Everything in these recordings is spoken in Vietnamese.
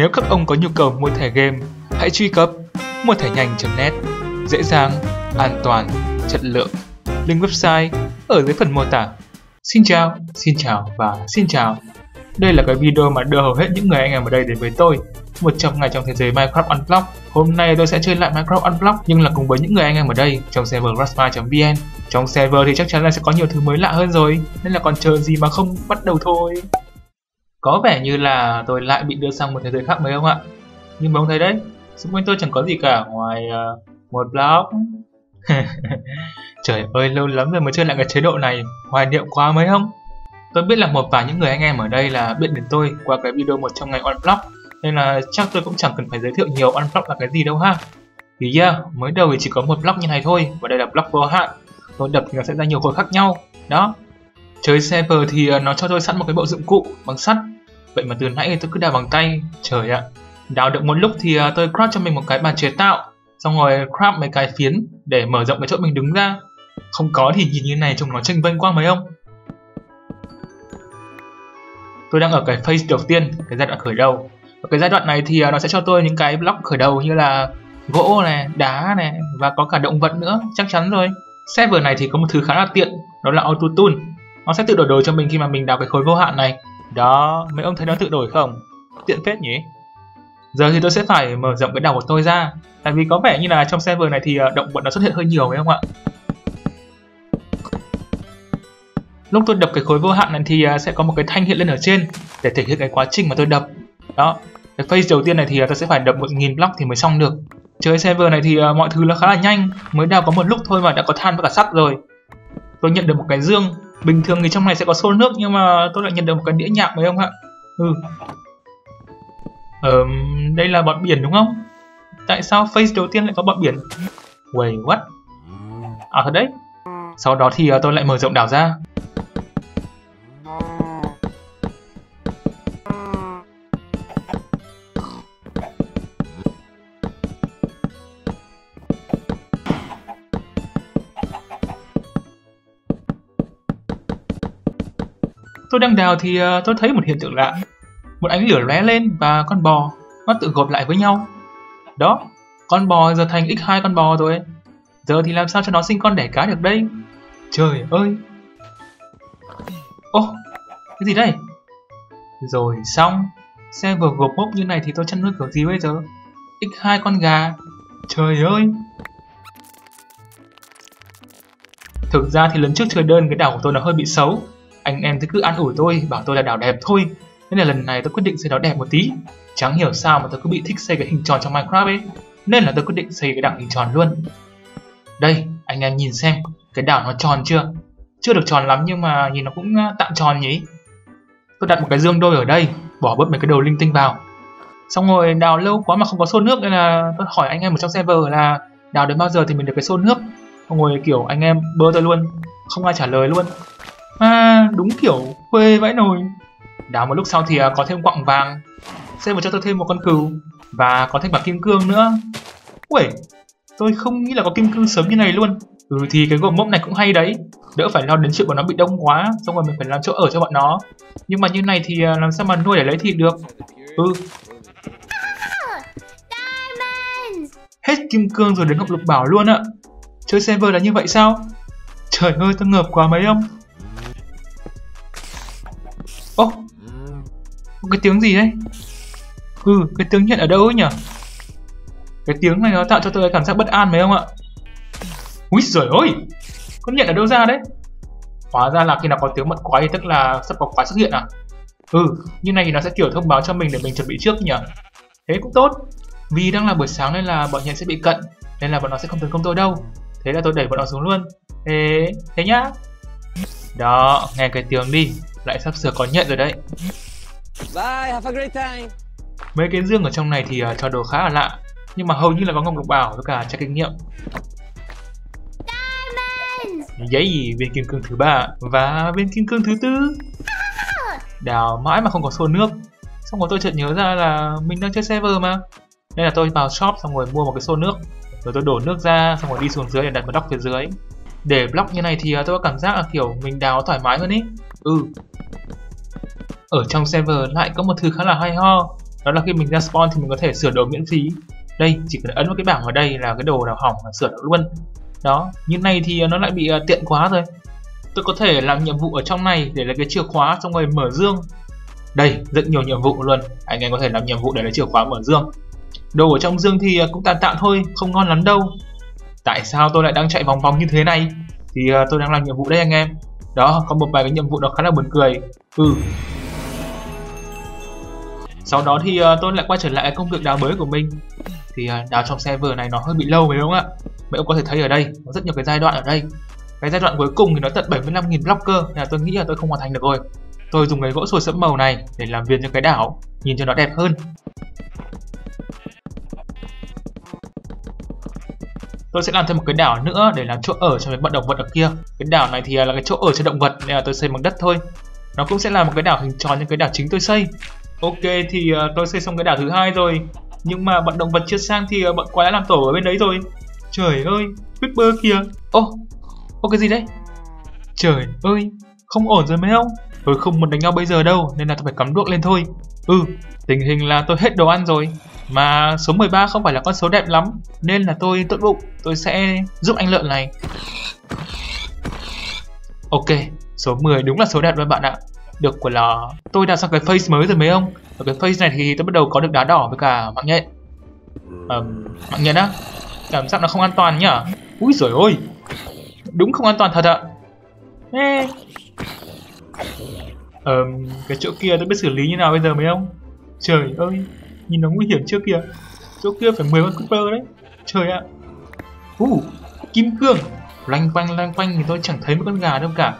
Nếu các ông có nhu cầu mua thẻ game, hãy truy cập mua thẻ nhanh.net. Dễ dàng, an toàn, chất lượng. Link website ở dưới phần mô tả. Xin chào, xin chào và xin chào. Đây là cái video mà đưa hầu hết những người anh em ở đây đến với tôi. 100 ngày trong thế giới Minecraft Unblock. Hôm nay tôi sẽ chơi lại Minecraft Unblock nhưng là cùng với những người anh em ở đây trong server rasma.vn. Trong server thì chắc chắn là sẽ có nhiều thứ mới lạ hơn rồi, nên là còn chờ gì mà không bắt đầu thôi. Có vẻ như là tôi lại bị đưa sang một thế giới khác mấy ông ạ. Nhưng mà ông thấy đấy, xung quanh tôi chẳng có gì cả ngoài uh, một block. Trời ơi, lâu lắm rồi mới chơi lại cái chế độ này, hoài niệm quá mấy không? Tôi biết là một vài những người anh em ở đây là biết đến tôi qua cái video một trong ngày unblock nên là chắc tôi cũng chẳng cần phải giới thiệu nhiều unblock là cái gì đâu ha. Vì yeah, mới đầu thì chỉ có một block như này thôi và đây là block vô hạn. Tôi đập thì nó sẽ ra nhiều khối khác nhau. Đó, Chơi server thì à, nó cho tôi sẵn một cái bộ dụng cụ bằng sắt. Vậy mà từ nãy tôi cứ đào bằng tay. Trời ạ. Đào được một lúc thì à, tôi craft cho mình một cái bàn chế tạo Xong rồi craft mấy cái phiến để mở rộng cái chỗ mình đứng ra. Không có thì nhìn như này trông nó tranh vênh quá mấy ông. Tôi đang ở cái phase đầu tiên, cái giai đoạn khởi đầu. Ở cái giai đoạn này thì à, nó sẽ cho tôi những cái block khởi đầu như là gỗ này, đá này và có cả động vật nữa, chắc chắn rồi. Server này thì có một thứ khá là tiện, đó là auto tune nó sẽ tự đổi đồ cho mình khi mà mình đào cái khối vô hạn này. Đó, mấy ông thấy nó tự đổi không? Tiện phết nhỉ? Giờ thì tôi sẽ phải mở rộng cái đảo của tôi ra. Tại vì có vẻ như là trong server này thì ờ, động vật nó xuất hiện hơi nhiều phải không ạ? Lúc tôi đập cái khối vô hạn này thì ờ, sẽ có một cái thanh hiện lên ở trên để thể hiện cái quá trình mà tôi đập. Đó, cái phase đầu tiên này thì ờ, tôi sẽ phải đập 1000 block thì mới xong được. Chơi server này thì mọi thứ nó khá là nhanh. Mới đào có một lúc thôi mà đã có than và cả sắt rồi. Tôi nhận được một cái dương bình thường thì trong này sẽ có xô nước nhưng mà tôi lại nhận được một cái đĩa nhạc phải không ạ? Ừ. Ờ, đây là bọt biển đúng không? Tại sao face đầu tiên lại có bọt biển? Wait what? À thật đấy. Sau đó thì ờ, tôi lại mở rộng đảo ra. Tôi đang đào thì uh, tôi thấy một hiện tượng lạ. Một ánh lửa lóe lên và con bò nó tự gộp lại với nhau. Đó, con bò giờ thành x2 con bò rồi. Giờ thì làm sao cho nó sinh con đẻ cá được đây? Trời ơi. Ô, cái gì đây? Rồi xong, xe vừa gộp mốc như này thì tôi chăn nuôi kiểu gì bây giờ? x2 con gà. Trời ơi. Thực ra thì lần trước chơi đơn cái đảo của tôi nó hơi bị xấu anh em thì cứ ăn ủi tôi, bảo tôi là đảo đẹp thôi. Nên là lần này tôi quyết định xây đảo đẹp một tí. Chẳng hiểu sao mà tôi cứ bị thích xây cái hình tròn trong minecraft ấy. Nên là tôi quyết định xây cái đảo hình tròn luôn. Đây, anh em nhìn xem, cái đảo nó tròn chưa? Chưa được tròn lắm nhưng mà nhìn nó cũng à, tạm tròn nhỉ? Tôi đặt một cái dương đôi ở đây, bỏ bớt mấy cái đồ linh tinh vào. Xong rồi đào lâu quá mà không có xô nước nên là tôi hỏi anh em ở trong server là đào đến bao giờ thì mình được cái xô nước. Xong rồi kiểu anh em bơ tôi luôn, không ai trả lời luôn. À, đúng kiểu quê vãi nồi. Đào một lúc sau thì à, có thêm quặng vàng. Xem vào cho tôi thêm một con cừu. Và có thêm cả kim cương nữa. Uầy, tôi không nghĩ là có kim cương sớm như này luôn. Ừ thì cái gồm mốc này cũng hay đấy. Đỡ phải lo đến chuyện bọn nó bị đông quá, xong rồi mình phải làm chỗ ở cho bọn nó. Nhưng mà như này thì à, làm sao mà nuôi để lấy thịt được? Ừ. Hết kim cương rồi đến ngọc lục bảo luôn ạ. Chơi server là như vậy sao? Trời ơi, tôi ngợp quá mấy ông. Ô oh, Cái tiếng gì đấy Ừ cái tiếng nhận ở đâu ấy nhỉ? Cái tiếng này nó tạo cho tôi cảm giác bất an mấy không ạ? Úi giời ơi! Con nhận ở đâu ra đấy? Hóa ra là khi nào có tiếng mật quái thì tức là sắp có quái xuất hiện à? Ừ như này thì nó sẽ kiểu thông báo cho mình để mình chuẩn bị trước nhỉ? Thế cũng tốt. Vì đang là buổi sáng nên là bọn nhện sẽ bị cận Nên là bọn nó sẽ không tấn công tôi đâu. Thế là tôi đẩy bọn nó xuống luôn. Thế, thế nhá. Đó, nghe cái tiếng đi lại sắp sửa có nhận rồi đấy. Bye, have a great time. Mấy cái dương ở trong này thì uh, cho đồ khá là lạ. Nhưng mà hầu như là có ngọc lục bảo với cả trái kinh nghiệm. Giấy viên kim cương thứ ba và viên kim cương thứ tư. Đào mãi mà không có xô nước. Xong rồi tôi chợt nhớ ra là mình đang chơi server mà. Nên là tôi vào shop xong rồi mua một cái xô nước. Rồi tôi đổ nước ra xong rồi đi xuống dưới để đặt một block phía dưới. Để block như này thì à, tôi có cảm giác là kiểu mình đào thoải mái hơn ý Ừ. Ở trong server lại có một thứ khá là hay ho, đó là khi mình ra spawn thì mình có thể sửa đồ miễn phí. Đây, chỉ cần ấn vào cái bảng ở đây là cái đồ nào hỏng là sửa được luôn. Đó, như này thì nó lại bị ờ, tiện quá rồi. Tôi có thể làm nhiệm vụ ở trong này để lấy cái chìa khóa xong rồi mở dương. Đây, rất nhiều nhiệm vụ luôn. Anh em có thể làm nhiệm vụ để lấy chìa khóa mở dương. Đồ ở trong dương thì ờ, cũng tạm tạm thôi, không ngon lắm đâu. Tại sao tôi lại đang chạy vòng vòng như thế này? Thì ờ, tôi đang làm nhiệm vụ đây anh em đó có một vài cái nhiệm vụ đó khá là buồn cười. Ừ. Sau đó thì uh, tôi lại quay trở lại công việc đào mới của mình. Thì uh, đào trong server này nó hơi bị lâu phải không ạ? Mấy ông có thể thấy ở đây có rất nhiều cái giai đoạn ở đây. Cái giai đoạn cuối cùng thì nó tận 75.000 block cơ nên là tôi nghĩ là tôi không hoàn thành được rồi. Tôi dùng cái gỗ sồi sẫm màu này để làm viền cho cái đảo nhìn cho nó đẹp hơn. Tôi sẽ làm thêm một cái đảo nữa để làm chỗ ở cho mấy bọn động vật ở kia. Cái đảo này thì à, là cái chỗ ở cho động vật nên là tôi xây bằng đất thôi. Nó cũng sẽ là một cái đảo hình tròn như cái đảo chính tôi xây. Ok thì à, tôi xây xong cái đảo thứ hai rồi. Nhưng mà bọn động vật chưa sang thì à, bọn quái đã làm tổ ở bên đấy rồi. Trời ơi creeper kìa. Ô oh, ô cái gì đấy? Trời ơi không ổn rồi mấy ông? Tôi không muốn đánh nhau bây giờ đâu nên là tôi phải cắm đuốc lên thôi. Ừ tình hình là tôi hết đồ ăn rồi. Mà số 13 không phải là con số đẹp lắm Nên là tôi tốt bụng Tôi sẽ giúp anh lợn này. Ok Số 10 đúng là số đẹp rồi bạn ạ. Được của là tôi đã sang cái face mới rồi mấy ông. Ở cái face này thì tôi bắt đầu có được đá đỏ với cả mạng nhện. À, Mạng nhện á Cảm giác nó không an toàn nhỉ? Úi rồi ôi Đúng không an toàn thật ạ. Ê. Um, cái chỗ kia tôi biết xử lý như nào bây giờ mấy ông? Trời ơi Nhìn nó nguy hiểm chưa kìa. Chỗ kia phải 10 con Cooper đấy. Trời ạ. Uh, Kim cương. Loanh quanh loanh quanh thì tôi chẳng thấy một con gà đâu cả.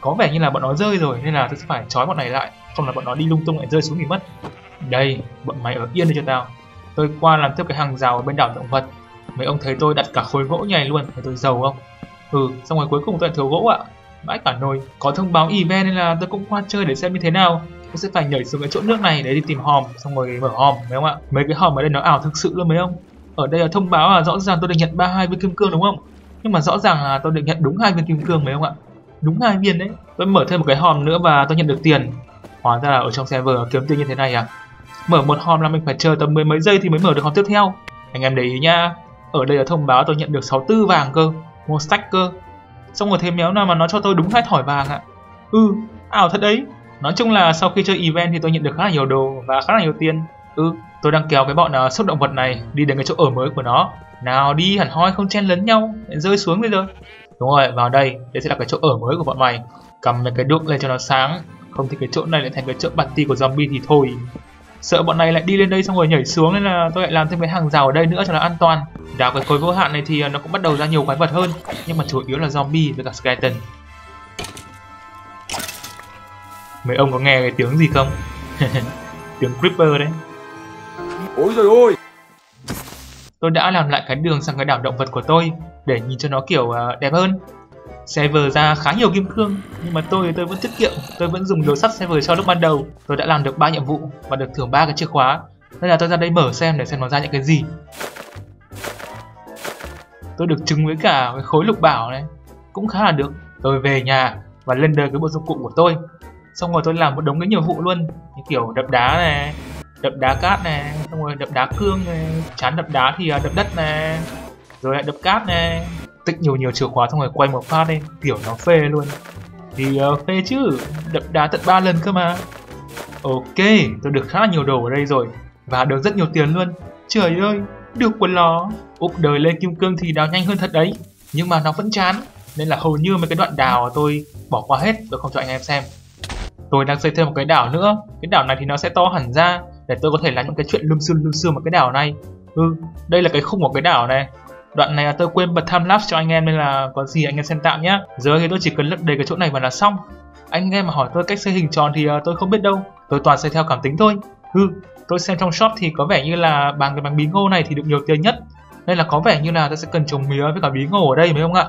Có vẻ như là bọn nó rơi rồi Nên là tôi sẽ phải trói bọn này lại. Không là bọn nó đi lung tung lại rơi xuống thì mất. Đây Bọn mày ở yên đi cho tao. Tôi qua làm tiếp cái hàng rào ở bên đảo động vật. Mấy ông thấy tôi đặt cả khối gỗ nhảy luôn Thấy tôi giàu không? Ừ xong rồi cuối cùng tôi lại thiếu gỗ ạ. Mãi cả nồi, Có thông báo event nên là tôi cũng qua chơi để xem như thế nào. Tôi sẽ phải nhảy xuống cái chỗ nước này để đi tìm hòm, xong rồi mở hòm mấy không ạ? Mấy cái hòm ở đây nó ảo thực sự luôn mấy ông. Ở đây là thông báo là rõ ràng tôi được nhận ba hai viên kim cương đúng không? Nhưng mà rõ ràng là tôi được nhận đúng hai viên kim cương mấy không ạ? Đúng hai viên đấy. Tôi mở thêm một cái hòm nữa và tôi nhận được tiền. Hóa ra là ở trong server kiếm tiền như thế này à? Mở một hòm là mình phải chờ tầm mười mấy giây thì mới mở được hòm tiếp theo. Anh em để ý nha ở đây là thông báo tôi nhận được 64 vàng cơ một stack cơ xong rồi thêm méo nào mà nó cho tôi đúng hai thỏi vàng ạ ừ ảo thật đấy Nói chung là sau khi chơi event thì tôi nhận được khá là nhiều đồ và khá là nhiều tiền. Ừ, tôi đang kéo cái bọn ờ, uh, sốc động vật này đi đến cái chỗ ở mới của nó. Nào đi hẳn hoi không chen lấn nhau, rơi xuống bây giờ. Đúng rồi, vào đây, đây sẽ là cái chỗ ở mới của bọn mày. Cầm mấy cái đuốc lên cho nó sáng, không thì cái chỗ này lại thành cái chỗ party của zombie thì thôi. Sợ bọn này lại đi lên đây xong rồi nhảy xuống nên là tôi lại làm thêm cái hàng rào ở đây nữa cho nó an toàn. Đào cái khối vô hạn này thì nó cũng bắt đầu ra nhiều quái vật hơn, nhưng mà chủ yếu là zombie với cả skeleton. Mấy ông có nghe cái tiếng gì không? tiếng Creeper đấy. Ôi rồi ôi! Tôi đã làm lại cái đường sang cái đảo động vật của tôi để nhìn cho nó kiểu uh, đẹp hơn. Server ra khá nhiều kim cương nhưng mà tôi tôi vẫn tiết kiệm, tôi vẫn dùng đồ sắt server cho lúc ban đầu. Tôi đã làm được 3 nhiệm vụ và được thưởng ba cái chìa khóa. Nên là tôi ra đây mở xem để xem nó ra những cái gì. Tôi được trứng với cả cái khối lục bảo này, cũng khá là được. Tôi về nhà và lên đời cái bộ dụng cụ của tôi xong rồi tôi làm một đống cái nhiệm vụ luôn như kiểu đập đá này đập đá cát này xong rồi đập đá cương này chán đập đá thì à, đập đất này rồi lại đập cát này tích nhiều nhiều chìa khóa xong rồi quay một phát lên kiểu nó phê luôn. Thì uh, phê chứ đập đá tận ba lần cơ mà. Ok tôi được khá là nhiều đồ ở đây rồi và được rất nhiều tiền luôn. Trời ơi được quần ló. Úp đời lên kim cương thì đào nhanh hơn thật đấy nhưng mà nó vẫn chán nên là hầu như mấy cái đoạn đào tôi bỏ qua hết tôi không cho anh em xem. Tôi đang xây thêm một cái đảo nữa cái đảo này thì nó sẽ to hẳn ra để tôi có thể làm những cái chuyện lum xương lum xương một cái đảo này. Ừ đây là cái khung của cái đảo này đoạn này là tôi quên bật time lapse cho anh em nên là có gì anh em xem tạm nhé giờ thì tôi chỉ cần lấp đầy cái chỗ này và là xong. Anh em mà hỏi tôi cách xây hình tròn thì uh, tôi không biết đâu. Tôi toàn xây theo cảm tính thôi. Ừ tôi xem trong shop thì có vẻ như là bằng cái bánh bí ngô này thì được nhiều tiền nhất. Nên là có vẻ như là tôi sẽ cần trồng mía với cả bí ngô ở đây phải không ạ.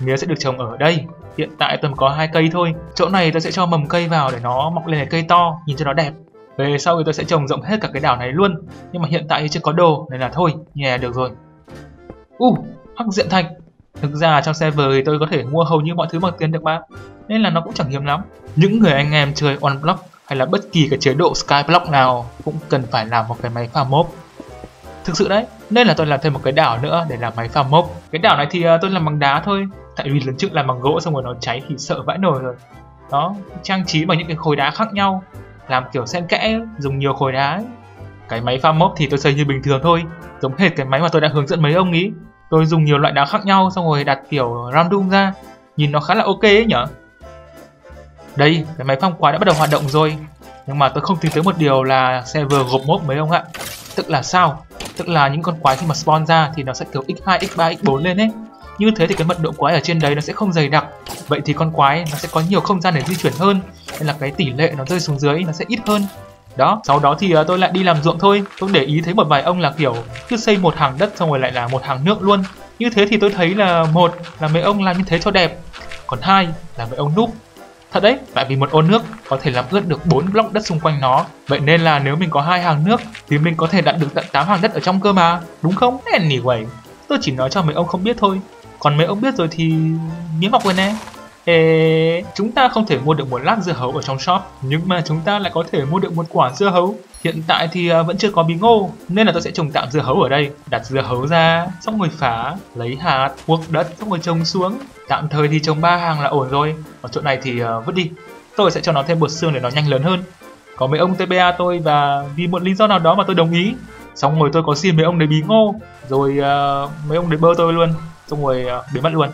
Mía sẽ được trồng ở đây. Hiện tại tôi có hai cây thôi. Chỗ này tôi sẽ cho mầm cây vào để nó mọc lên cái cây to nhìn cho nó đẹp. Về sau thì tôi sẽ trồng rộng hết cả cái đảo này luôn. Nhưng mà hiện tại thì chưa có đồ nên là thôi nhè được rồi u uh, hắc diện thạch thực ra trong server thì tôi có thể mua hầu như mọi thứ bằng tiền được mà nên là nó cũng chẳng hiếm lắm. Những người anh em chơi on block hay là bất kỳ cái chế độ skyblock nào cũng cần phải làm một cái máy farm mob thực sự đấy nên là tôi làm thêm một cái đảo nữa để làm máy farm mob cái đảo này thì à, tôi làm bằng đá thôi tại vì lần trước làm bằng gỗ xong rồi nó cháy thì sợ vãi nồi rồi. Đó trang trí bằng những cái khối đá khác nhau làm kiểu xen kẽ dùng nhiều khối đá ấy. cái máy farm mob thì tôi xây như bình thường thôi giống hệt cái máy mà tôi đã hướng dẫn mấy ông ý tôi dùng nhiều loại đá khác nhau, xong rồi đặt kiểu random ra. Nhìn nó khá là ok ấy nhở? Đây, cái máy phong quái đã bắt đầu hoạt động rồi. Nhưng mà tôi không tính tới một điều là server gộp mốt mấy ông ạ. Tức là sao? Tức là những con quái khi mà spawn ra thì nó sẽ kiểu x2 x3 x4 lên ấy. Như thế thì cái mật độ quái ở trên đấy nó sẽ không dày đặc. Vậy thì con quái nó sẽ có nhiều không gian để di chuyển hơn. Nên là cái tỷ lệ nó rơi xuống dưới nó sẽ ít hơn đó sau đó thì uh, tôi lại đi làm ruộng thôi tôi để ý thấy một vài ông là kiểu cứ xây một hàng đất xong rồi lại là một hàng nước luôn như thế thì tôi thấy là một là mấy ông làm như thế cho đẹp còn hai là mấy ông núp Thật đấy, tại vì một ô nước có thể làm ướt được 4 block đất xung quanh nó. Vậy nên là nếu mình có hai hàng nước thì mình có thể đặt được tận 8 hàng đất ở trong cơ mà, đúng không? Anyway, tôi chỉ nói cho mấy ông không biết thôi. Còn mấy ông biết rồi thì miếng mọc rồi nè. Ê, chúng ta không thể mua được một lát dưa hấu ở trong shop, nhưng mà chúng ta lại có thể mua được một quả dưa hấu. Hiện tại thì à, vẫn chưa có bí ngô, nên là tôi sẽ trồng tạm dưa hấu ở đây. Đặt dưa hấu ra, xong rồi phá, lấy hạt, cuốc đất, xong rồi trồng xuống. Tạm thời thì trồng ba hàng là ổn rồi. Ở chỗ này thì uh, vứt đi. Tôi sẽ cho nó thêm bột xương để nó nhanh lớn hơn. Có mấy ông TBA tôi và vì một lý do nào đó mà tôi đồng ý. Xong rồi tôi có xin mấy ông đấy bí ngô, rồi uh, mấy ông đấy bơ tôi luôn, xong rồi uh, biến mất luôn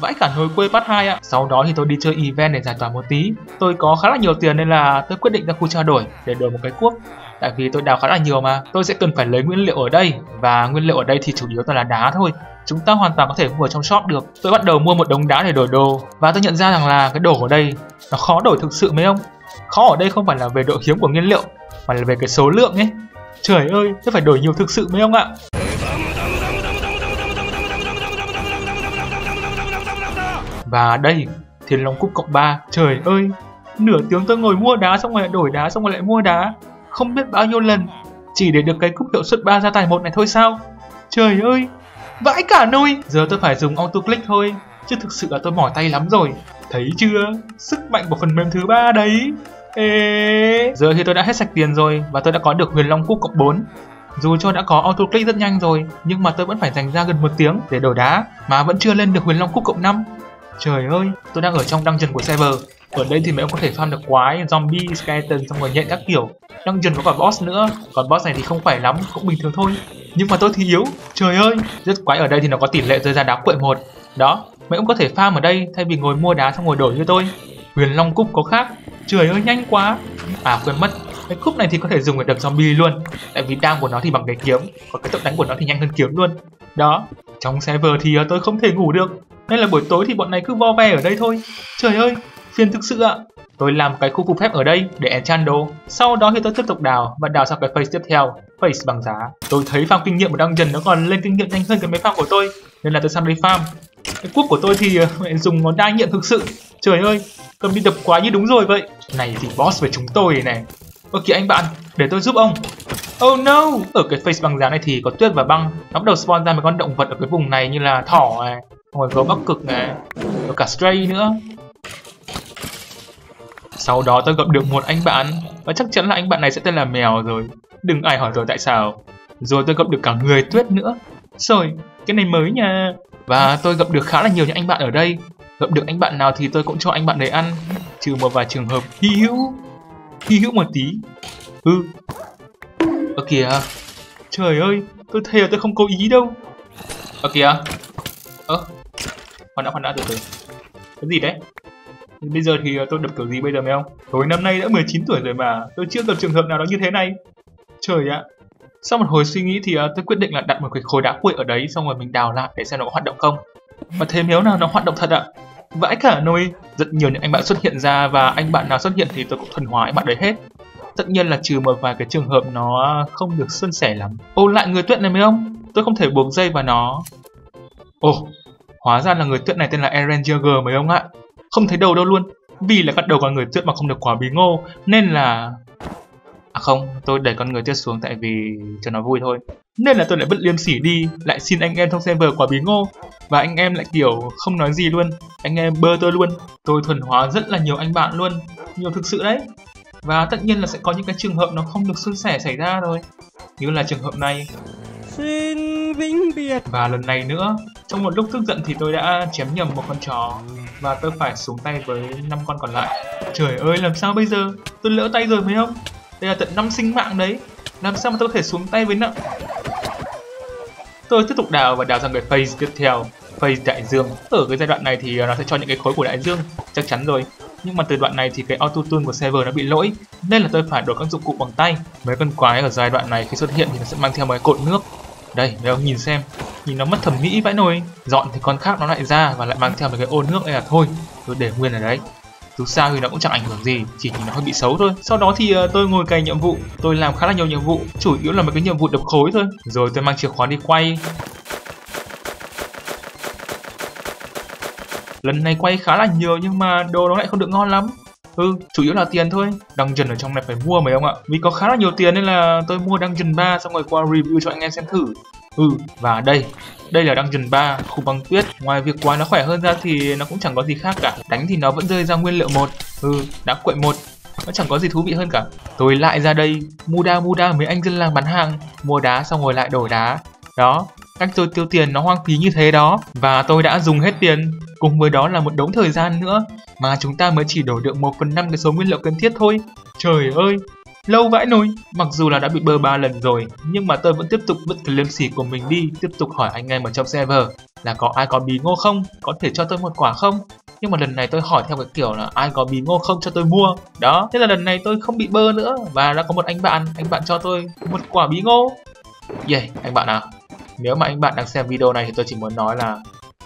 vãi cả nồi quê part 2 ạ. Sau đó thì tôi đi chơi event để giải tỏa một tí. Tôi có khá là nhiều tiền nên là tôi quyết định ra khu trao đổi để đổi một cái cuốc. Tại vì tôi đào khá là nhiều mà, tôi sẽ cần phải lấy nguyên liệu ở đây và nguyên liệu ở đây thì chủ yếu toàn là đá thôi. Chúng ta hoàn toàn có thể mua ở trong shop được. Tôi bắt đầu mua một đống đá để đổi đồ và tôi nhận ra rằng là cái đồ ở đây nó khó đổi thực sự mấy ông. Khó ở đây không phải là về độ hiếm của nguyên liệu mà là về cái số lượng ấy. Trời ơi, tôi phải đổi nhiều thực sự mấy ông ạ. Và đây, Thiên Long Cúc cộng 3, trời ơi, nửa tiếng tôi ngồi mua đá xong rồi lại đổi đá xong rồi lại mua đá, không biết bao nhiêu lần, chỉ để được cái cúp hiệu suất 3 ra tài một này thôi sao? Trời ơi, vãi cả nôi, giờ tôi phải dùng auto click thôi, chứ thực sự là tôi mỏi tay lắm rồi. Thấy chưa? Sức mạnh của phần mềm thứ ba đấy. Ê... Giờ thì tôi đã hết sạch tiền rồi và tôi đã có được huyền long cúc cộng 4 dù cho đã có auto click rất nhanh rồi, nhưng mà tôi vẫn phải dành ra gần một tiếng để đổi đá mà vẫn chưa lên được huyền long cúc cộng 5. Trời ơi, tôi đang ở trong dungeon của server. Ở đây thì mẹ ông có thể farm được quái, zombie, skeleton xong rồi nhện các kiểu. Dungeon có cả boss nữa, còn boss này thì không phải lắm, cũng bình thường thôi. Nhưng mà tôi thì yếu, trời ơi, rất quái ở đây thì nó có tỷ lệ rơi ra đá quậy một. Đó, mẹ ông có thể farm ở đây thay vì ngồi mua đá xong ngồi đổi như tôi. Huyền Long Cúp có khác, trời ơi nhanh quá. À quên mất, cái cúp này thì có thể dùng để đập zombie luôn Tại vì đam của nó thì bằng cái kiếm Còn cái tốc đánh của nó thì nhanh hơn kiếm luôn Đó Trong server thì ờ, tôi không thể ngủ được nên là buổi tối thì bọn này cứ vo ve ở đây thôi. Trời ơi, phiền thực sự ạ. Tôi làm cái khu phục phép ở đây để enchant đồ Sau đó thì tôi tiếp tục đào và đào sang cái face tiếp theo face bằng giá. Tôi thấy farm kinh nghiệm của dungeon nó còn lên kinh nghiệm nhanh hơn cái mấy farm của tôi Nên là tôi sang đây farm. Cái cuốc của tôi thì uh, dùng ngón đa nhiệm thực sự. Trời ơi, cầm đi đập quá như đúng rồi vậy. Này thì boss về chúng tôi này. Ơ kìa anh bạn, để tôi giúp ông. Oh no! Ở cái face băng giá này thì có tuyết và băng. Nó bắt đầu spawn ra mấy con động vật ở cái vùng này như là thỏ này rồi có bắc cực này Có cả stray nữa. Sau đó tôi gặp được một anh bạn Và chắc chắn là anh bạn này sẽ tên là mèo rồi. Đừng ai hỏi rồi tại sao. Rồi tôi gặp được cả người tuyết nữa. Rồi, cái này mới nha. Và tôi gặp được khá là nhiều những anh bạn ở đây. Gặp được anh bạn nào thì tôi cũng cho anh bạn đấy ăn Trừ một vài trường hợp hy hữu Hy hữu một tí. Ừ. Ơ kìa. Trời ơi, tôi thề là tôi không cố ý đâu. Ơ kìa. Ơ, khoan đã khoan đã, từ từ. Cái gì đấy? Bây giờ thì tôi đập kiểu gì bây giờ mấy không? Tối năm nay đã 19 tuổi rồi mà, tôi chưa gặp trường hợp nào đó như thế này. Trời ạ. Sau một hồi suy nghĩ thì à, tôi quyết định là đặt một cái khối đá quậy ở đấy, xong rồi mình đào lại để xem nó có hoạt động không. Và thế nếu nào nó hoạt động thật ạ. Vãi cả nôi, rất nhiều những anh bạn xuất hiện ra và anh bạn nào xuất hiện thì tôi cũng thuần hóa anh bạn đấy hết. Tất nhiên là trừ một vài cái trường hợp nó không được xuân sẻ lắm. Ô, lại người tuyết này mấy ông tôi không thể buộc dây vào nó. Ồ Hóa ra là người tuyết này tên là Eren Jaeger mấy ông ạ. Không thấy đầu đâu luôn. Vì là cắt đầu con người tuyết mà không được quả bí ngô nên là À không, tôi đẩy con người tiếp xuống tại vì cho nó vui thôi. Nên là tôi lại vứt liêm sỉ đi, lại xin anh em trong server quả bí ngô. Và anh em lại kiểu không nói gì luôn, anh em bơ tôi luôn. Tôi thuần hóa rất là nhiều anh bạn luôn, nhiều thực sự đấy. Và tất nhiên là sẽ có những cái trường hợp nó không được suôn sẻ xảy ra rồi. Như là trường hợp này. Xin vĩnh biệt. Và lần này nữa, trong một lúc tức giận thì tôi đã chém nhầm một con chó và tôi phải xuống tay với năm con còn lại. Trời ơi, làm sao bây giờ? Tôi lỡ tay rồi phải không? Đây là tận năm sinh mạng đấy. Làm sao mà tôi có thể xuống tay với nặng? Tôi tiếp tục đào và đào ra người phase tiếp theo, phase đại dương. Ở cái giai đoạn này thì nó sẽ cho những cái khối của đại dương, chắc chắn rồi. Nhưng mà từ đoạn này thì cái auto tune của server nó bị lỗi, nên là tôi phải đổi các dụng cụ bằng tay. Mấy con quái ở giai đoạn này khi xuất hiện thì nó sẽ mang theo mấy cột nước. Đây, mấy ông nhìn xem, nhìn nó mất thẩm mỹ vãi nồi. Dọn thì con khác nó lại ra và lại mang theo một cái ô nước này là thôi, tôi để nguyên ở đấy. Dù sao thì nó cũng chẳng ảnh hưởng gì chỉ nhìn nó hơi bị xấu thôi. Sau đó thì uh, tôi ngồi cày nhiệm vụ. Tôi làm khá là nhiều nhiệm vụ chủ yếu là mấy cái nhiệm vụ đập khối thôi. Rồi tôi mang chìa khóa đi quay. Lần này quay khá là nhiều nhưng mà đồ nó lại không được ngon lắm. Ừ, chủ yếu là tiền thôi. Dungeon ở trong này phải mua mấy ông ạ. Vì có khá là nhiều tiền nên là tôi mua Dungeon 3 xong rồi qua review cho anh em xem thử. Ừ, và đây, đây là Dungeon 3, khu băng tuyết. Ngoài việc quá nó khỏe hơn ra thì nó cũng chẳng có gì khác cả. Đánh thì nó vẫn rơi ra nguyên liệu một. Ừ, đá quậy một. Nó chẳng có gì thú vị hơn cả. Tôi lại ra đây, muda muda mấy anh dân làng bán hàng, mua đá xong rồi lại đổi đá. Đó, cách tôi tiêu tiền nó hoang phí như thế đó. Và tôi đã dùng hết tiền, cùng với đó là một đống thời gian nữa mà chúng ta mới chỉ đổi được 1 phần 5 cái số nguyên liệu cần thiết thôi. Trời ơi, Lâu vãi nồi, mặc dù là đã bị bơ ba lần rồi, nhưng mà tôi vẫn tiếp tục vứt cái liêm sỉ của mình đi, tiếp tục hỏi anh em ở trong server là có ai có bí ngô không, có thể cho tôi một quả không? Nhưng mà lần này tôi hỏi theo cái kiểu là ai có bí ngô không cho tôi mua. Đó, thế là lần này tôi không bị bơ nữa và đã có một anh bạn, anh bạn cho tôi một quả bí ngô. Yeah, anh bạn à, nếu mà anh bạn đang xem video này thì tôi chỉ muốn nói là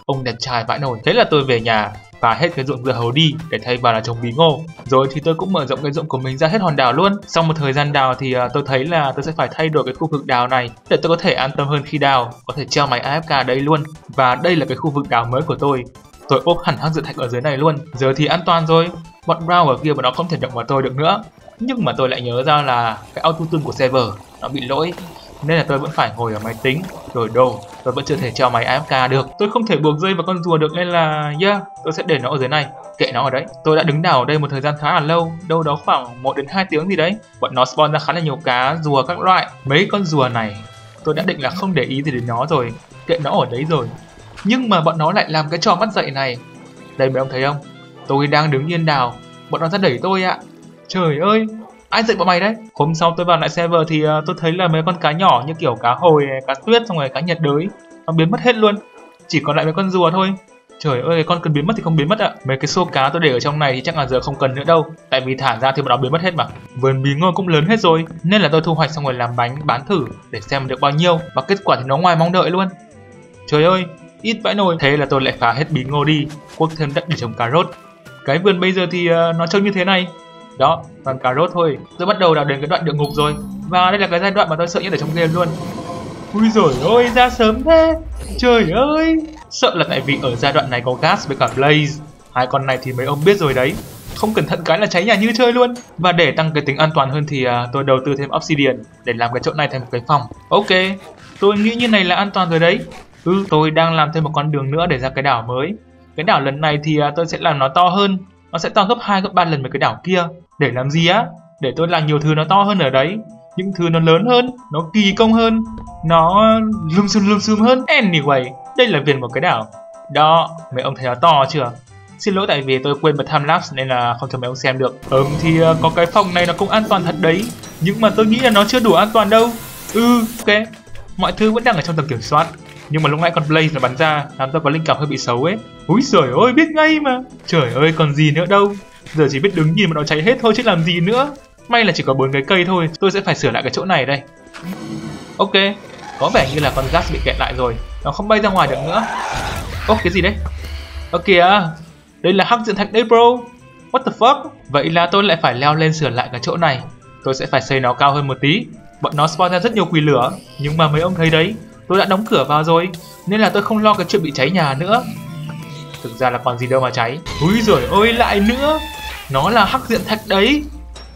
ông đẹp trai vãi nồi. Thế là tôi về nhà và hết cái ruộng dưa hấu đi để thay vào là trồng bí ngô. Rồi thì tôi cũng mở rộng cái ruộng của mình ra hết hòn đảo luôn. Sau một thời gian đào thì uh, tôi thấy là tôi sẽ phải thay đổi cái khu vực đào này để tôi có thể an tâm hơn khi đào, có thể treo máy AFK ở đây luôn. Và đây là cái khu vực đào mới của tôi. Tôi ốp hẳn hắc dự thạch ở dưới này luôn. Giờ thì an toàn rồi. Bọn Brown ở kia mà nó không thể động vào tôi được nữa. Nhưng mà tôi lại nhớ ra là cái auto tune của server nó bị lỗi nên là tôi vẫn phải ngồi ở máy tính, đổi đồ. Tôi vẫn chưa thể treo máy AFK được. Tôi không thể buộc dây vào con rùa được, nên là, yeah, tôi sẽ để nó ở dưới này. Kệ nó ở đấy. Tôi đã đứng đảo ở đây một thời gian khá là lâu, đâu đó khoảng 1 đến 2 tiếng gì đấy. Bọn nó spawn ra khá là nhiều cá, rùa các loại. Mấy con rùa này, tôi đã định là không để ý gì đến nó rồi. Kệ nó ở đấy rồi. Nhưng mà bọn nó lại làm cái trò mắt dậy này. Đây mấy ông thấy không? Tôi đang đứng yên đào bọn nó ra đẩy tôi ạ. Trời ơi! Ai dạy bọn mày đấy? Hôm sau tôi vào lại server thì uh, tôi thấy là mấy con cá nhỏ như kiểu cá hồi cá tuyết xong rồi cá nhiệt đới nó biến mất hết luôn. Chỉ còn lại mấy con rùa thôi. Trời ơi con cần biến mất thì không biến mất ạ. Mấy cái xô cá tôi để ở trong này thì chắc là giờ không cần nữa đâu. Tại vì thả ra thì bọn nó biến mất hết mà. Vườn bí ngô cũng lớn hết rồi. Nên là tôi thu hoạch xong rồi làm bánh bán thử để xem được bao nhiêu. Và kết quả thì nó ngoài mong đợi luôn. Trời ơi ít vãi nồi. Thế là tôi lại phá hết bí ngô đi cuốc thêm đất để trồng cà rốt. Cái vườn bây giờ thì uh, nó trông như thế này đó toàn cà rốt thôi. Tôi bắt đầu đào đến cái đoạn địa ngục rồi. Và đây là cái giai đoạn mà tôi sợ nhất ở trong game luôn. Ui rồi ôi ra sớm thế. Trời ơi. Sợ là tại vì ở giai đoạn này có gas với cả blaze. Hai con này thì mấy ông biết rồi đấy. Không cẩn thận cái là cháy nhà như chơi luôn. Và để tăng cái tính an toàn hơn thì à, tôi đầu tư thêm obsidian để làm cái chỗ này thành một cái phòng. Ok tôi nghĩ như này là an toàn rồi đấy. Ừ tôi đang làm thêm một con đường nữa để ra cái đảo mới. Cái đảo lần này thì à, tôi sẽ làm nó to hơn. Nó sẽ to gấp 2 gấp 3 lần với cái đảo kia để làm gì á? Để tôi làm nhiều thứ nó to hơn ở đấy. Những thứ nó lớn hơn, nó kỳ công hơn, nó lum xum lum xum hơn. Anyway, đây là viền một cái đảo. Đó mấy ông thấy nó to chưa? Xin lỗi tại vì tôi quên bật time lapse nên là không cho mấy ông xem được. Ừm thì ờ, có cái phòng này nó cũng an toàn thật đấy. Nhưng mà tôi nghĩ là nó chưa đủ an toàn đâu. Ừ ok. Mọi thứ vẫn đang ở trong tầm kiểm soát. Nhưng mà lúc nãy con Blaze nó bắn ra làm tôi có linh cảm hơi bị xấu ấy. Úi giời ơi, biết ngay mà. Trời ơi, còn gì nữa đâu giờ chỉ biết đứng nhìn mà nó cháy hết thôi chứ làm gì nữa. May là chỉ có bốn cái cây thôi, tôi sẽ phải sửa lại cái chỗ này đây. Ok, có vẻ như là con gas bị kẹt lại rồi. Nó không bay ra ngoài được nữa. Ô cái gì đấy? Ơ kìa đây là hắc diện thạch đấy, bro. What the fuck? Vậy là tôi lại phải leo lên sửa lại cái chỗ này. Tôi sẽ phải xây nó cao hơn một tí. Bọn nó spawn ra rất nhiều quỷ lửa. Nhưng mà mấy ông thấy đấy, tôi đã đóng cửa vào rồi. Nên là tôi không lo cái chuyện bị cháy nhà nữa. Thực ra là còn gì đâu mà cháy. Úi rồi ôi lại nữa nó là hắc diện thạch đấy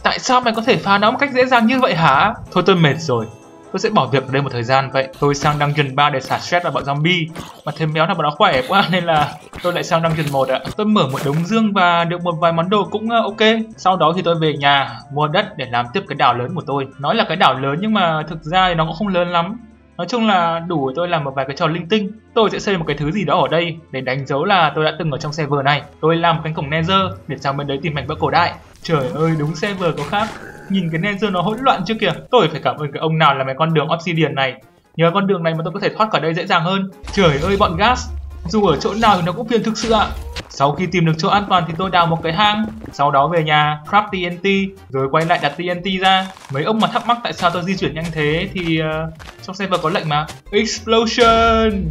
Tại sao mày có thể phá nó một cách dễ dàng như vậy hả? Thôi tôi mệt rồi. Tôi sẽ bỏ việc ở đây một thời gian vậy. Tôi sang Dungeon 3 để xả stress vào bọn zombie. Mà thêm méo là bọn nó khỏe quá, nên là tôi lại sang Dungeon 1 ạ. Tôi mở một đống dương và được một vài món đồ cũng ờ, ok. Sau đó thì tôi về nhà, mua đất để làm tiếp cái đảo lớn của tôi. Nói là cái đảo lớn nhưng mà thực ra thì nó cũng không lớn lắm. Nói chung là đủ tôi làm một vài cái trò linh tinh. Tôi sẽ xây một cái thứ gì đó ở đây để đánh dấu là tôi đã từng ở trong server này. Tôi làm một cánh cổng Nether để sang bên đấy tìm mảnh vỡ cổ đại. Trời ơi, đúng server có khác. Nhìn cái Nether nó hỗn loạn chưa kìa. Tôi phải cảm ơn cái ông nào làm cái con đường Obsidian này. Nhờ con đường này mà tôi có thể thoát khỏi đây dễ dàng hơn. Trời ơi, bọn gas. Dù ở chỗ nào thì nó cũng phiền thực sự ạ. Sau khi tìm được chỗ an toàn thì tôi đào một cái hang, sau đó về nhà craft TNT, rồi quay lại đặt TNT ra. Mấy ông mà thắc mắc tại sao tôi di chuyển nhanh thế thì uh, trong server có lệnh mà. Explosion!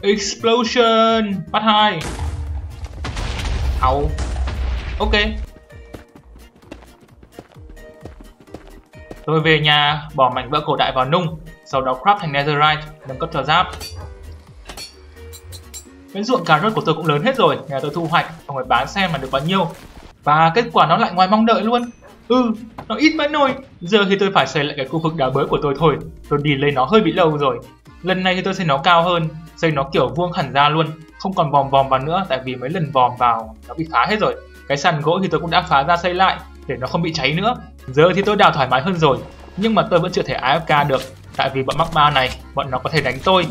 Explosion! Bắt hai. Au. Ok. Tôi về nhà, bỏ mảnh vỡ cổ đại vào nung, sau đó craft thành netherite, nâng cấp cho giáp. Cái ruộng cà rốt của tôi cũng lớn hết rồi, nhà tôi thu hoạch, không phải bán xem mà được bao nhiêu. Và kết quả nó lại ngoài mong đợi luôn. Ừ, nó ít mãi nồi. Giờ thì tôi phải xây lại cái khu vực đá bới của tôi thôi. Tôi đi lên nó hơi bị lâu rồi. Lần này thì tôi xây nó cao hơn, xây nó kiểu vuông hẳn ra luôn, không còn vòm vòm vào nữa tại vì mấy lần vòm vào nó bị phá hết rồi. Cái sàn gỗ thì tôi cũng đã phá ra xây lại để nó không bị cháy nữa. Giờ thì tôi đào thoải mái hơn rồi, nhưng mà tôi vẫn chưa thể AFK được tại vì bọn magma này, bọn nó có thể đánh tôi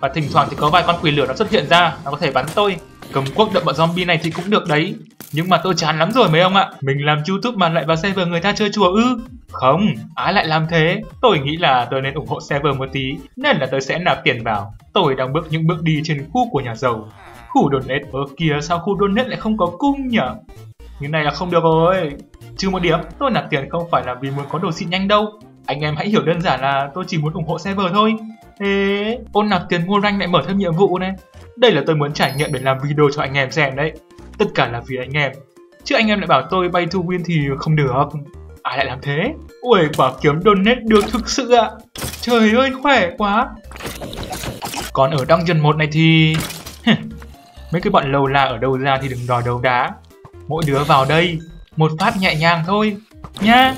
và thỉnh thoảng thì có vài con quỷ lửa nó xuất hiện ra, nó có thể bắn tôi. Cầm quốc đợi bọn zombie này thì cũng được đấy, nhưng mà tôi chán lắm rồi mấy ông ạ. Mình làm YouTube mà lại vào server người ta chơi chùa ư? Không, ai lại làm thế? Tôi nghĩ là tôi nên ủng hộ server một tí, nên là tôi sẽ nạp tiền vào. Tôi đang bước những bước đi trên khu của nhà giàu. Khu donate ở kia sao khu donate lại không có cung nhỉ? Như này là không được rồi. Trừ một điểm, tôi nạp tiền không phải là vì muốn có đồ xịn nhanh đâu. Anh em hãy hiểu đơn giản là tôi chỉ muốn ủng hộ server thôi. Thế, ôn nạp tiền mua rank lại mở thêm nhiệm vụ này. Đây là tôi muốn trải nghiệm để làm video cho anh em xem đấy. Tất cả là vì anh em. Chứ anh em lại bảo tôi bay to win thì không được. Ai lại làm thế? Ui, quả kiếm donate được thực sự ạ. Trời ơi, khỏe quá. Còn ở Dungeon một này thì... Mấy cái bọn lầu la ở đâu ra thì đừng đòi đấu đá. Mỗi đứa vào đây, một phát nhẹ nhàng thôi. Nha.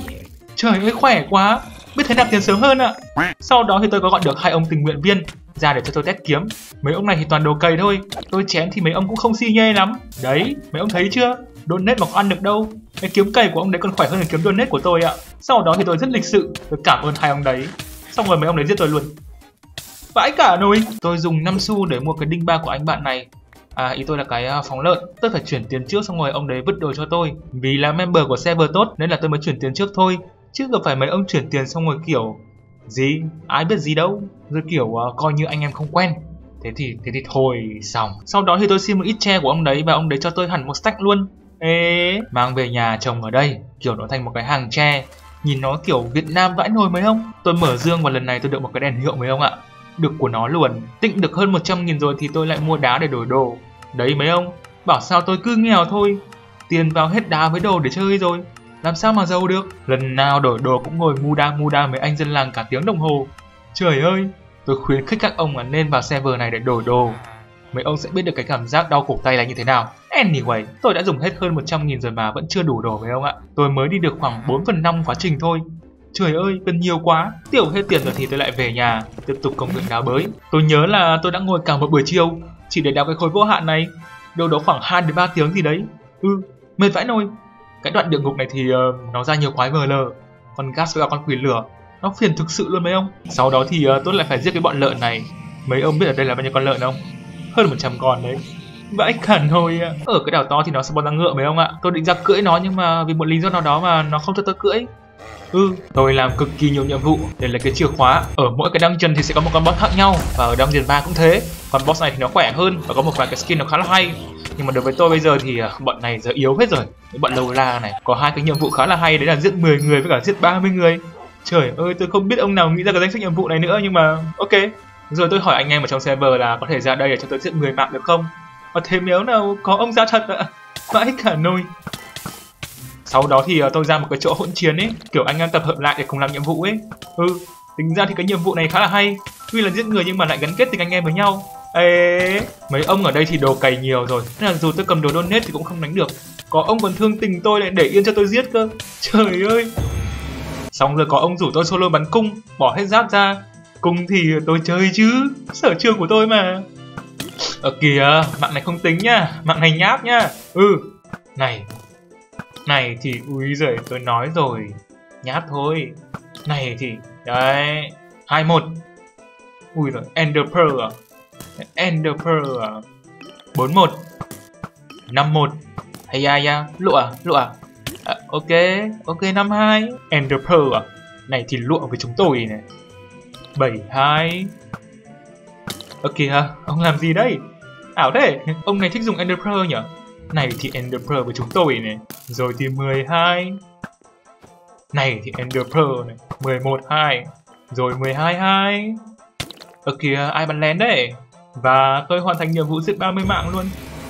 Trời ơi, khỏe quá. Biết thế nạp tiền sớm hơn ạ. Sau đó thì tôi có gọi được hai ông tình nguyện viên ra để cho tôi test kiếm. Mấy ông này thì toàn đồ cầy thôi. Tôi chém thì mấy ông cũng không si nhê lắm. Đấy, mấy ông thấy chưa? Donate mà có ăn được đâu. Cái kiếm cầy của ông đấy còn khỏe hơn cái kiếm donate của tôi ạ. Sau đó thì tôi rất lịch sự, tôi cảm ơn hai ông đấy. Xong rồi mấy ông đấy giết tôi luôn. Vãi cả nồi. Tôi dùng 5 xu để mua cái đinh ba của anh bạn này. À, ý tôi là cái à, phóng lợn. Tôi phải chuyển tiền trước xong rồi ông đấy vứt đồ cho tôi. Vì là member của server tốt nên là tôi mới chuyển tiền trước thôi. Chứ gặp phải mấy ông chuyển tiền xong rồi kiểu Gì? Ai biết gì đâu. Rồi kiểu uh, coi như anh em không quen. Thế thì thế thì thôi xong. Sau đó thì tôi xin một ít tre của ông đấy Và ông đấy cho tôi hẳn một stack luôn. Ê, mang về nhà trồng ở đây. Kiểu nó thành một cái hàng tre. Nhìn nó kiểu Việt Nam vãi nồi mấy không Tôi mở dương và lần này tôi được một cái đèn hiệu mấy ông ạ. Được của nó luôn. Tịnh được hơn 100 nghìn rồi thì tôi lại mua đá để đổi đồ. Đấy mấy ông Bảo sao tôi cứ nghèo thôi. Tiền vào hết đá với đồ để chơi rồi. Làm sao mà giàu được? Lần nào đổi đồ cũng ngồi mu đa mu đa với anh dân làng cả tiếng đồng hồ. Trời ơi tôi khuyến khích các ông là nên vào server này để đổi đồ. Mấy ông sẽ biết được cái cảm giác đau cổ tay là như thế nào. Anyway, tôi đã dùng hết hơn 100 nghìn rồi mà vẫn chưa đủ đồ với ông ạ. Tôi mới đi được khoảng 4 phần 5 quá trình thôi. Trời ơi, cần nhiều quá. Tiểu hết tiền rồi thì tôi lại về nhà Tiếp tục công việc đá bới. Tôi nhớ là tôi đã ngồi cả một buổi chiều Chỉ để đào cái khối vô hạn này. Đâu đó khoảng 2 đến 3 tiếng gì đấy. Ừ, mệt vãi nồi. Cái đoạn địa ngục này thì uh, nó ra nhiều quái vờ lờ. Còn gas với cả con quỷ lửa nó phiền thực sự luôn mấy ông. Sau đó thì uh, tôi lại phải giết cái bọn lợn này. Mấy ông biết ở đây là bao nhiêu con lợn không? Hơn 100 con đấy. Vãi cả nồi ở cái đảo to thì nó sẽ bón ra ngựa mấy ông ạ. Tôi định ra cưỡi nó nhưng mà vì một lý do nào đó mà nó không cho tôi cưỡi. Ừ, tôi làm cực kỳ nhiều nhiệm vụ để lấy cái chìa khóa. Ở mỗi cái dungeon thì sẽ có một con boss khác nhau và ở dungeon 3 cũng thế. Còn boss này thì nó khỏe hơn và có một vài cái skin nó khá là hay. Nhưng mà đối với tôi bây giờ thì à, bọn này giờ yếu hết rồi. Bọn lâu la này có hai cái nhiệm vụ khá là hay đấy là giết 10 người với cả giết 30 người. Trời ơi tôi không biết ông nào nghĩ ra cái danh sách nhiệm vụ này nữa nhưng mà ok. Rồi tôi hỏi anh em ở trong server là có thể ra đây để cho tôi giết 10 mạng được không? Và thế nếu nào có ông ra thật ạ? Vãi cả nồi sau đó thì ờ, tôi ra một cái chỗ hỗn chiến ấy kiểu anh em tập hợp lại để cùng làm nhiệm vụ ấy. Ừ tính ra thì cái nhiệm vụ này khá là hay. Tuy là giết người nhưng mà lại gắn kết tình anh em với nhau. Ê, mấy ông ở đây thì đồ cày nhiều rồi. Nên là dù tôi cầm đồ donate thì cũng không đánh được. Có ông còn thương tình tôi lại để yên cho tôi giết cơ. Trời ơi! Xong rồi có ông rủ tôi solo bắn cung Bỏ hết giáp ra. Cung thì tôi chơi chứ Sở trường của tôi mà. Ờ kìa, mạng này không tính nhá Mạng này nháp nhá Ừ, này này thì, úi giời, tôi nói rồi. Nhát thôi. Này thì, đấy 21 Ui rồi, Ender Pearl à? Ender Pearl à? 41 51 Hay da da, lụa à, lụa. À à, Ok, ok 52 Ender Pearl à? Này thì lụa với chúng tôi này. 72 Ơ kìa, ông làm gì đây? Ảo thế, ông này thích dùng Ender Pearl nhỉ? Này thì Ender Pearl với chúng tôi này. Rồi thì 12 Này thì Ender Pearl này 11 2 Rồi 12 2 ở kìa, ai bắn lén đấy? Và tôi hoàn thành nhiệm vụ giết 30 mạng luôn.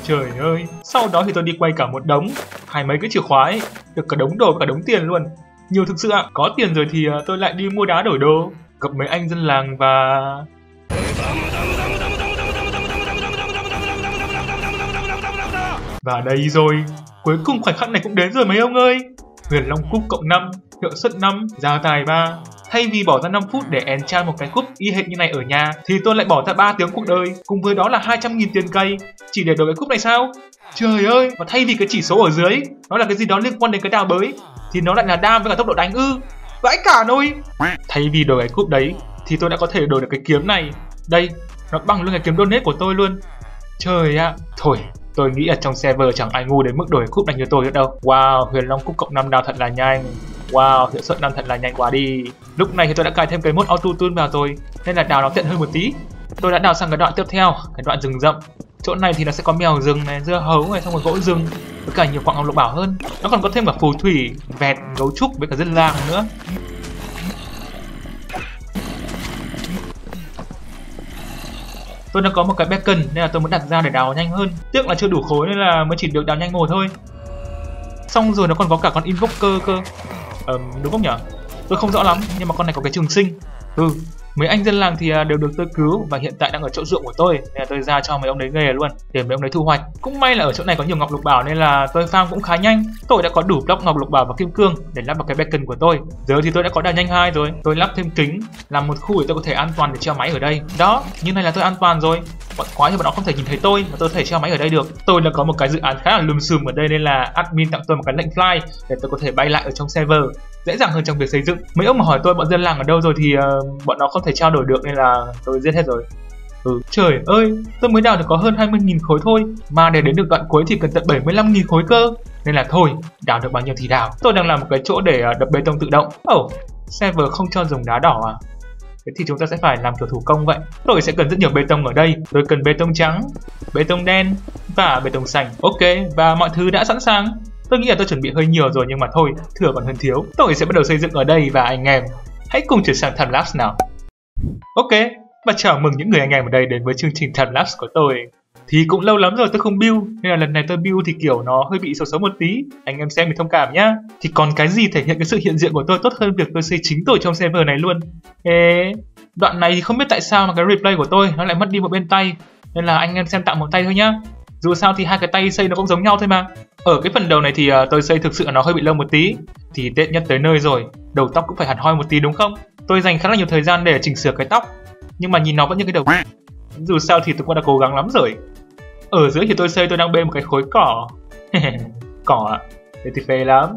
Trời ơi, sau đó thì tôi đi quay cả một đống. Hai mấy cái chìa khóa ấy Được cả đống đồ, cả đống tiền luôn. Nhiều thực sự ạ, có tiền rồi thì ờ, tôi lại đi mua đá đổi đồ. Gặp mấy anh dân làng và... Và đây rồi, cuối cùng khoảnh khắc này cũng đến rồi mấy ông ơi. Huyền Long Cúp cộng 5, hiệu suất 5, gia tài 3 Thay vì bỏ ra 5 phút để enchant một cái cúp y hệt như này ở nhà Thì tôi lại bỏ ra 3 tiếng cuộc đời Cùng với đó là 200.000 tiền cây Chỉ để đổi cái cúp này sao? Trời ơi, và thay vì cái chỉ số ở dưới Nó là cái gì đó liên quan đến cái đào bới Thì nó lại là đam với cả tốc độ đánh ư. Vãi cả nôi Thay vì đổi cái cúp đấy Thì tôi đã có thể đổi được cái kiếm này. Đây, nó bằng luôn cái kiếm donate của tôi luôn. Trời ạ, thôi Tôi nghĩ ở trong server chẳng ai ngu đến mức đổi cúp đánh như tôi nữa đâu. Wow, Huyền Long cúp cộng 5 đào thật là nhanh. Wow, hiệu suất năm thật là nhanh quá đi. Lúc này thì tôi đã cài thêm cái mod auto tune vào rồi, nên là đào nó tiện hơn một tí. Tôi đã đào sang cái đoạn tiếp theo, cái đoạn rừng rậm. Chỗ này thì nó sẽ có mèo rừng này, dưa hấu này, xong rồi gỗ rừng, với cả nhiều quặng ngọc lục bảo hơn. Nó còn có thêm cả phù thủy, vẹt, gấu trúc với cả dân làng nữa. Tôi đang có một cái beacon nên là tôi muốn đặt ra để đào nhanh hơn. Tiếc là chưa đủ khối nên là mới chỉ được đào nhanh một thôi. Xong rồi nó còn có cả con invoker cơ. Ờ, đúng không nhở? Tôi không rõ lắm nhưng mà con này có cái trường sinh. Ừ, mấy anh dân làng thì à, đều được tôi cứu và hiện tại đang ở chỗ ruộng của tôi, nên là tôi ra cho mấy ông đấy nghề luôn, để mấy ông đấy thu hoạch. Cũng may là ở chỗ này có nhiều ngọc lục bảo nên là tôi farm cũng khá nhanh. Tôi đã có đủ block ngọc lục bảo và kim cương để lắp vào cái beacon của tôi. Giờ thì tôi đã có đà nhanh hai rồi, tôi lắp thêm kính, làm một khu để tôi có thể an toàn để treo máy ở đây. Đó, như này là tôi an toàn rồi. Bọn quái thì bọn nó không thể nhìn thấy tôi mà tôi có thể treo máy ở đây được. Tôi đã có một cái dự án khá là lùm xùm ở đây nên là admin tặng tôi một cái lệnh fly để tôi có thể bay lại ở trong server dễ dàng hơn trong việc xây dựng. Mấy ông mà hỏi tôi bọn dân làng ở đâu rồi thì uh, bọn nó không thể trao đổi được nên là tôi giết hết rồi. Ừ, trời ơi, tôi mới đào được có hơn 20.000 khối thôi Mà để đến được đoạn cuối thì cần tận 75.000 khối cơ. Nên là thôi, đào được bao nhiêu thì đào. Tôi đang làm một cái chỗ để ờ, đập bê tông tự động. Oh, server không cho dùng đá đỏ à? Thế thì chúng ta sẽ phải làm kiểu thủ công vậy. Tôi sẽ cần rất nhiều bê tông ở đây. Tôi cần bê tông trắng, bê tông đen và bê tông xanh. Ok, và mọi thứ đã sẵn sàng. Tôi nghĩ là tôi chuẩn bị hơi nhiều rồi nhưng mà thôi, thừa còn hơn thiếu. Tôi sẽ bắt đầu xây dựng ở đây và anh em. Hãy cùng chuyển sang time lapse nào. Ok, và chào mừng những người anh em ở đây đến với chương trình time lapse của tôi. Thì cũng lâu lắm rồi tôi không build, nên là lần này tôi build thì kiểu nó hơi bị xấu xấu một tí. Anh em xem thì thông cảm nhá. Thì còn cái gì thể hiện cái sự hiện diện của tôi tốt hơn việc tôi xây chính tôi trong server này luôn. Ê, đoạn này thì không biết tại sao mà cái replay của tôi nó lại mất đi một bên tay. Nên là anh em xem tạm một tay thôi nhá. Dù sao thì hai cái tay xây nó cũng giống nhau thôi mà. Ở cái phần đầu này thì uh, tôi xây thực sự nó hơi bị lâu một tí. Thì tết nhất tới nơi rồi, đầu tóc cũng phải hẳn hoi một tí đúng không? Tôi dành khá là nhiều thời gian để chỉnh sửa cái tóc, nhưng mà nhìn nó vẫn như cái đầu. Dù sao thì tôi cũng đã cố gắng lắm rồi. Ở dưới thì tôi xây tôi đang bê một cái khối cỏ. cỏ ạ, thế thì phê lắm.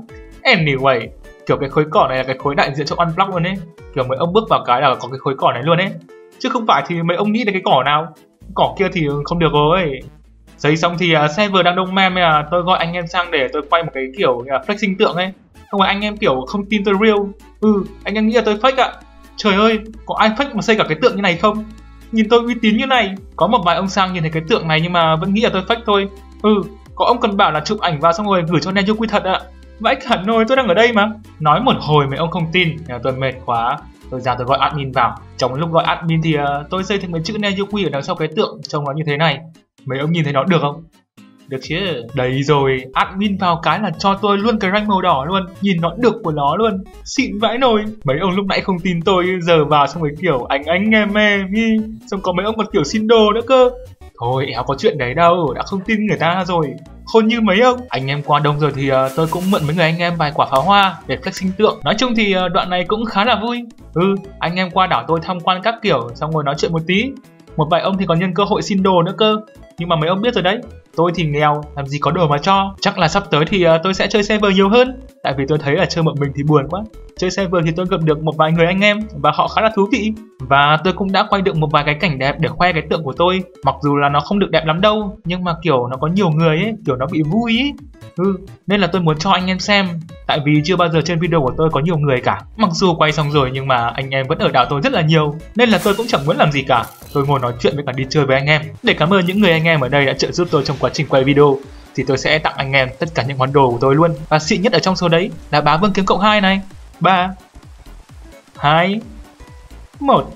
Anyway, kiểu cái khối cỏ này là cái khối đại diện cho unblock luôn ấy. Kiểu mấy ông bước vào cái là có cái khối cỏ này luôn ấy. Chứ không phải thì mấy ông nghĩ đến cái cỏ nào. Cỏ kia thì không được rồi. Giấy xong thì uh, server đang đông mem là tôi gọi anh em sang để tôi quay một cái kiểu uh, flexing tượng ấy. Không phải anh em kiểu không tin tôi real. Ừ, anh em nghĩ là tôi fake ạ. Trời ơi, có ai fake mà xây cả cái tượng như này không? Nhìn tôi uy tín như này. Có một vài ông sang nhìn thấy cái tượng này nhưng mà vẫn nghĩ là tôi fake thôi. Ừ, có ông còn bảo là chụp ảnh vào xong rồi gửi cho Neju quy thật ạ. Vãi cả nồi tôi đang ở đây mà. Nói một hồi mấy ông không tin, nhà tôi mệt quá. Tôi ra tôi gọi admin vào. Trong lúc gọi admin thì uh, tôi xây thêm mấy chữ Neju quy ở đằng sau cái tượng trông nó như thế này. Mấy ông nhìn thấy nó được không? được chứ. Đấy rồi admin vào cái là cho tôi luôn cái rank màu đỏ luôn. Nhìn nó được của nó luôn. Xịn vãi nồi. Mấy ông lúc nãy không tin tôi Giờ vào xong rồi kiểu anh anh em em nghi. Xong có mấy ông còn kiểu xin đồ nữa cơ. Thôi éo có chuyện đấy đâu. Đã không tin người ta rồi. Khôn như mấy ông. Anh em qua đông rồi thì uh, tôi cũng mượn mấy người anh em vài quả pháo hoa để flex sinh tượng. Nói chung thì uh, đoạn này cũng khá là vui. Ừ anh em qua đảo tôi tham quan các kiểu xong rồi nói chuyện một tí một vài ông thì còn nhân cơ hội xin đồ nữa cơ. Nhưng mà mấy ông biết rồi đấy tôi thì nghèo làm gì có đồ mà cho. Chắc là sắp tới thì uh, tôi sẽ chơi server nhiều hơn. Tại vì tôi thấy là chơi một mình thì buồn quá. Chơi server thì tôi gặp được một vài người anh em và họ khá là thú vị. Và tôi cũng đã quay được một vài cái cảnh đẹp để khoe cái tượng của tôi. Mặc dù là nó không được đẹp lắm đâu nhưng mà kiểu nó có nhiều người ấy kiểu nó bị vui ấy. Ừ nên là tôi muốn cho anh em xem. Tại vì chưa bao giờ trên video của tôi có nhiều người cả. Mặc dù quay xong rồi nhưng mà anh em vẫn ở đảo tôi rất là nhiều. Nên là tôi cũng chẳng muốn làm gì cả. Tôi ngồi nói chuyện với cả đi chơi với anh em. Để cảm ơn những người anh em ở đây đã trợ giúp tôi trong quá trình quay video thì tôi sẽ tặng anh em tất cả những món đồ của tôi luôn. Và xịn nhất ở trong số đấy là bá vương kiếm cộng 2 này. 3 2 1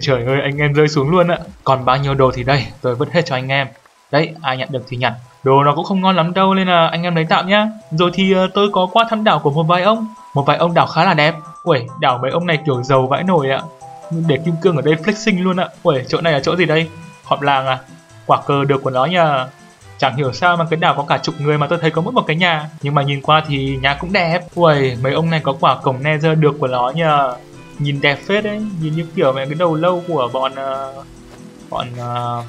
Trời ơi anh em rơi xuống luôn ạ. Còn bao nhiêu đồ thì đây tôi vứt hết cho anh em. Đấy ai nhận được thì nhận. Đồ nó cũng không ngon lắm đâu nên là anh em lấy tạm nhá. Rồi thì uh, tôi có qua thăm đảo của một vài ông. Một vài ông đảo khá là đẹp. Uầy đảo mấy ông này kiểu giàu vãi nổi ạ. Để kim cương ở đây flexing luôn ạ. Uầy chỗ này là chỗ gì đây? Họp làng à? Quả cờ được của nó nhờ. Chẳng hiểu sao mà cái đảo có cả chục người mà tôi thấy có mỗi một cái nhà. Nhưng mà nhìn qua thì nhà cũng đẹp. Ui mấy ông này có quả cổng nether được của nó nhờ. Nhìn đẹp phết đấy. Nhìn như kiểu mấy cái đầu lâu của bọn uh, Bọn uh,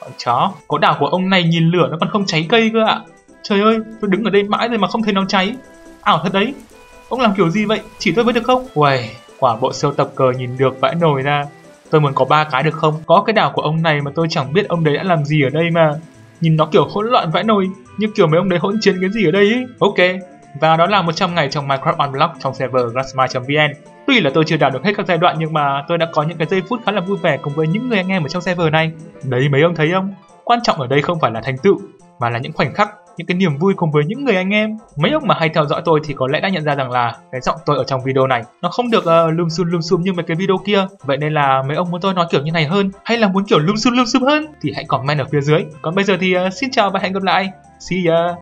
Bọn chó. Có đảo của ông này nhìn lửa nó còn không cháy cây cơ ạ. Trời ơi tôi đứng ở đây mãi rồi mà không thấy nó cháy. Ảo thật đấy. Ông làm kiểu gì vậy? Chỉ tôi với được không? Ui quả bộ siêu tập cờ nhìn được vãi nồi ra. Tôi muốn có ba cái được không? Có cái đảo của ông này mà tôi chẳng biết ông đấy đã làm gì ở đây mà. Nhìn nó kiểu hỗn loạn vãi nồi, như kiểu mấy ông đấy hỗn chiến cái gì ở đây ấy. Ok, và đó là 100 ngày trong Minecraft Unblock trong server grassmine.vn. Tuy là tôi chưa đạt được hết các giai đoạn nhưng mà tôi đã có những cái giây phút khá là vui vẻ cùng với những người anh em ở trong server này. Đấy mấy ông thấy không? Quan trọng ở đây không phải là thành tựu mà là những khoảnh khắc những cái niềm vui cùng với những người anh em. Mấy ông mà hay theo dõi tôi thì có lẽ đã nhận ra rằng là cái giọng tôi ở trong video này nó không được ờ, uh, lum xum lum xum như mấy cái video kia. Vậy nên là mấy ông muốn tôi nói kiểu như này hơn hay là muốn kiểu lum xum lum xum hơn thì hãy comment ở phía dưới. Còn bây giờ thì uh, xin chào và hẹn gặp lại. See ya.